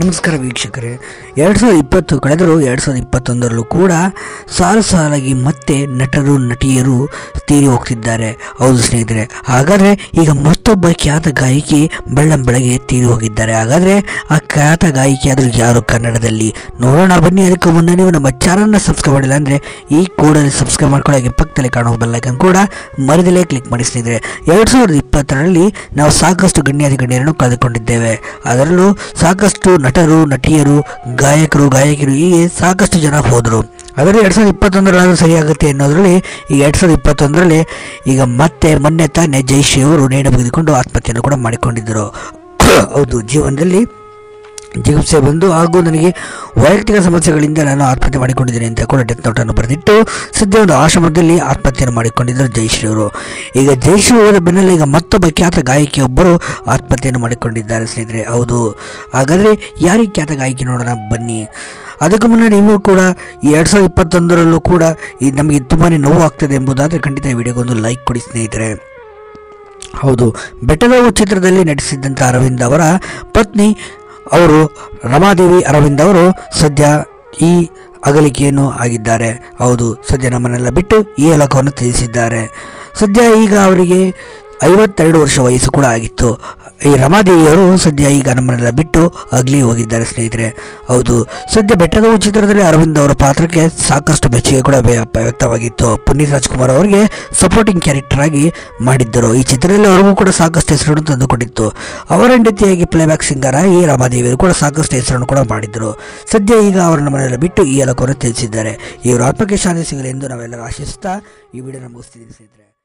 ನಮಸ್ಕಾರ ವೀಕ್ಷಕರೇ. ಎರಡು ಸಾವಿರದ ಇಪ್ಪತ್ತು, ಕಳೆದರೂ ಎರಡು ಸಾವಿರದ ಇಪ್ಪತ್ತೊಂದರಲ್ಲೂ ಕೂಡ ಸಾಲು ಸಾಲಾಗಿ ಮತ್ತೆ ನಟರು, ನಟಿಯರು ತೀರಿ ಹೋಗ್ತಿದ್ದಾರೆ. ಹೌದು ಸ್ನೇಹಿತರೆ, ಹಾಗಾದರೆ ಈಗ ಮತ್ತೊಬ್ಬ ಖ್ಯಾತ ಗಾಯಕಿ ಬೆಳ್ಳಂ ಬೆಳಗ್ಗೆ ತೀರಿ ಹೋಗಿದ್ದಾರೆ. ಹಾಗಾದರೆ ಆ ಖ್ಯಾತ ಗಾಯಕಿ ಆದರೂ ಯಾರು ಕನ್ನಡದಲ್ಲಿ? ನೋಡೋಣ, ಬನ್ನಿ, ಅದಕ್ಕೂ ಮುನ್ನ ನೀವು ನಮ್ಮ ಚಾನಲ್ನ ಸಬ್ಸ್ಕ್ರೈಬ್ ಮಾಡಿಲ್ಲ ಅಂದರೆ ಈ ಕೂಡಲೇ ಸಬ್ಸ್ಕ್ರೈಬ್ ಮಾಡ್ಕೊಳ್ಳೋಕೆ ಪಕ್ಕದಲ್ಲಿ ಕಾಣುವ ಬೆಲ್ಲೈಕನ್ ಕೂಡ ಮರದಲ್ಲೇ ಕ್ಲಿಕ್ ಮಾಡಿ ಸ್ನೇಹಿತರೆ. ಎರಡು ಸಾವಿರದ ಇಪ್ಪತ್ತರಲ್ಲಿ ನಾವು ಸಾಕಷ್ಟು ಗಣ್ಯಾತಿ ಗಣ್ಯರನ್ನು ಕಳೆದುಕೊಂಡಿದ್ದೇವೆ. ಅದರಲ್ಲೂ ಸಾಕಷ್ಟು ನಟರು, ನಟಿಯರು, ಗಾಯಕರು, ಗಾಯಕಿಯರು ಹೀಗೆ ಸಾಕಷ್ಟು ಜನ ಹೋದರು. ಅದರಲ್ಲಿ ಎರಡು ಸಾವಿರದ ಇಪ್ಪತ್ತೊಂದರಲ್ಲಾದರೂ ಸರಿಯಾಗುತ್ತೆ ಅನ್ನೋದರಲ್ಲಿ ಈಗ ಎರಡು ಸಾವಿರದ ಇಪ್ಪತ್ತೊಂದರಲ್ಲಿ ಈಗ ಮತ್ತೆ ಮೊನ್ನೆ ತಾನೇ ಜೈಶ್ರೀ ಅವರು ನೇಣು ಬಗೆದುಕೊಂಡು ಆತ್ಮಹತ್ಯೆಯನ್ನು ಕೂಡ ಮಾಡಿಕೊಂಡಿದ್ದರು. ಹೌದು, ಜೀವನದಲ್ಲಿ ಜಿಗುಪ್ಸೆ ಬಂದು ಹಾಗೂ ನನಗೆ ವೈಯಕ್ತಿಕ ಸಮಸ್ಯೆಗಳಿಂದ ನಾನು ಆತ್ಮಹತ್ಯೆ ಮಾಡಿಕೊಂಡಿದ್ದೇನೆ ಅಂತ ಕೂಡ ಡೆತ್ ನೋಟನ್ನು ಬರೆದಿಟ್ಟು ಸದ್ಯ ಒಂದು ಆಶ್ರಮದಲ್ಲಿ ಆತ್ಮಹತ್ಯೆಯನ್ನು ಮಾಡಿಕೊಂಡಿದ್ದರು ಜಯಶ್ರೀ ಅವರು ಈಗ ಜಯಶ್ರೀ ಅವರ ಬೆನ್ನಲ್ಲಿ ಈಗ ಮತ್ತೊಬ್ಬ ಖ್ಯಾತ ಗಾಯಕಿಯೊಬ್ಬರು ಆತ್ಮಹತ್ಯೆಯನ್ನು ಮಾಡಿಕೊಂಡಿದ್ದಾರೆ ಸ್ನೇಹಿತರೆ. ಹೌದು. ಹಾಗಾದರೆ ಯಾರಿಗೆ ಖ್ಯಾತ ಗಾಯಕಿ ನೋಡೋಣ? ಬನ್ನಿ. ಅದಕ್ಕೂ ಮುನ್ನ ನೀವು ಕೂಡ ಎರಡು ಸಾವಿರದ ಇಪ್ಪತ್ತೊಂದರಲ್ಲೂ ಕೂಡ ಈ ನಮಗೆ ತುಂಬಾ ನೋವು ಆಗ್ತದೆ ಎಂಬುದಾದರೆ ಖಂಡಿತ ಈ ವಿಡಿಯೋಗೊಂದು ಲೈಕ್ ಕೊಡಿ ಸ್ನೇಹಿತರೆ. ಹೌದು. ಬೆಟ್ಟದ ಚಿತ್ರದಲ್ಲಿ ನಟಿಸಿದ್ದಂಥ ಅರವಿಂದ್ ಅವರ ಪತ್ನಿ ಅವರು ರಮಾದೇವಿ ಅರವಿಂದ್ ಅವರು ಸದ್ಯ ಈ ಅಗಲಿಕೆಯನ್ನು ಆಗಿದ್ದಾರೆ. ಹೌದು, ಸದ್ಯ ನಮ್ಮನ್ನೆಲ್ಲ ಬಿಟ್ಟು ಈ ಲೋಕವನ್ನು ತಿಳಿಸಿದ್ದಾರೆ. ಸದ್ಯ ಈಗ ಅವರಿಗೆ ಐವತ್ತೆರಡು ವರ್ಷ ವಯಸ್ಸು ಕೂಡ ಆಗಿತ್ತು. ಈ ರಮಾದೇವಿಯವರು ಸದ್ಯ ಈಗ ನಮ್ಮನ್ನೆಲ್ಲ ಬಿಟ್ಟು ಅಗ್ಲಿ ಹೋಗಿದ್ದಾರೆ ಸ್ನೇಹಿತರೆ. ಹೌದು, ಸದ್ಯ ಬೆಟ್ಟದ ಚಿತ್ರದಲ್ಲಿ ಅರವಿಂದ್ ಅವರ ಪಾತ್ರಕ್ಕೆ ಸಾಕಷ್ಟು ಮೆಚ್ಚುಗೆ ಕೂಡ ವ್ಯ- ವ್ಯಕ್ತವಾಗಿತ್ತು. ಪುನೀತ್ ರಾಜ್ಕುಮಾರ್ ಅವರಿಗೆ ಸಪೋರ್ಟಿಂಗ್ ಕ್ಯಾರೆಕ್ಟರ್ ಆಗಿ ಮಾಡಿದ್ದರು. ಈ ಚಿತ್ರದಲ್ಲಿ ಅವರಿಗೂ ಕೂಡ ಸಾಕಷ್ಟು ಹೆಸರನ್ನು ತಂದುಕೊಟ್ಟಿತ್ತು. ಅವರ ಹೆಂಡತಿಯಾಗಿ ಪ್ಲೇಬ್ಯಾಕ್ ಸಿಂಗರ್ ಆಗಿ ರಮಾದೇವಿಯರು ಕೂಡ ಸಾಕಷ್ಟು ಹೆಸರನ್ನು ಕೂಡ ಮಾಡಿದ್ದರು. ಸದ್ಯ ಈಗ ಅವರ ನಮ್ಮನ್ನೆಲ್ಲ ಬಿಟ್ಟು ಈ ಲೋಕವನ್ನು ತಿಳಿಸಿದ್ದಾರೆ ಇವರು ಆತ್ಮಕ್ಕೆ ಶಾಂತಿ ಸಿಗಲಿ ಎಂದು ನಾವೆಲ್ಲರೂ ಆಶಿಸುತ್ತಾ ಈ ವಿಡಿಯೋನ ನಮಗೆ